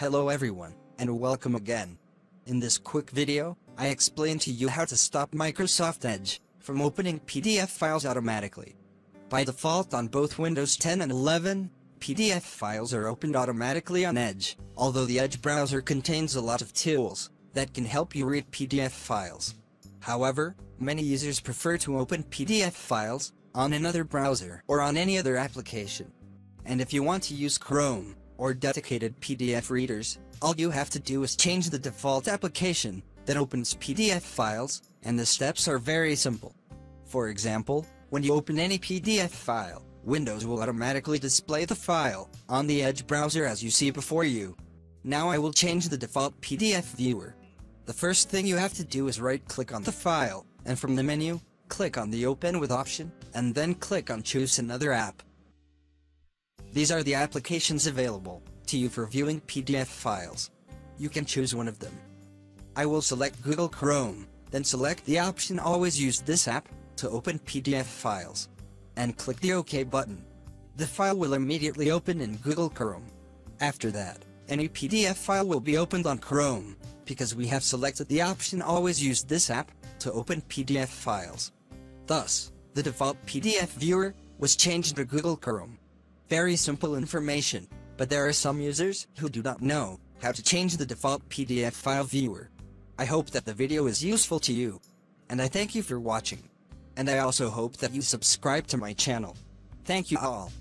Hello everyone, and welcome again. In this quick video, I explain to you how to stop Microsoft Edge from opening PDF files automatically. By default on both Windows 10 and 11, PDF files are opened automatically on Edge, although the Edge browser contains a lot of tools that can help you read PDF files. However, many users prefer to open PDF files on another browser or on any other application. And if you want to use Chrome or dedicated PDF readers, all you have to do is change the default application that opens PDF files, and the steps are very simple. For example, when you open any PDF file, Windows will automatically display the file on the Edge browser as you see before you. Now I will change the default PDF viewer. The first thing you have to do is right-click on the file, and from the menu, click on the Open with option, and then click on Choose another app. These are the applications available to you for viewing PDF files. You can choose one of them. I will select Google Chrome, then select the option Always use this app to open PDF files, and click the OK button. The file will immediately open in Google Chrome. After that, any PDF file will be opened on Chrome, because we have selected the option Always use this app to open PDF files. Thus, the default PDF viewer was changed to Google Chrome. Very simple information, but there are some users who do not know how to change the default PDF file viewer. I hope that the video is useful to you, and I thank you for watching. And I also hope that you subscribe to my channel. Thank you all.